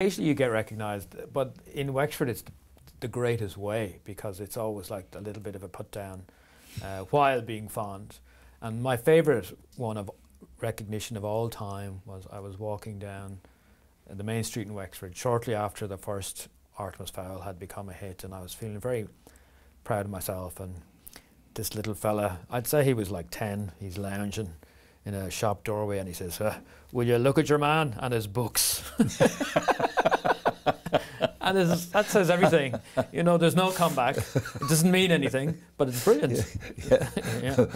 occasionally you get recognised, but in Wexford it's the, greatest way because it's always like a little bit of a put down uh, while being fond. And my favourite one of recognition of all time was I was walking down the main street in Wexford shortly after the first Artemis Fowl had become a hit, and I was feeling very proud of myself. And this little fella, I'd say he was like 10, he's lounging in a shop doorway and he says, uh, Will you look at your man and his books? and that says everything. You know, there's no comeback. It doesn't mean anything, but it's brilliant. Yeah. yeah.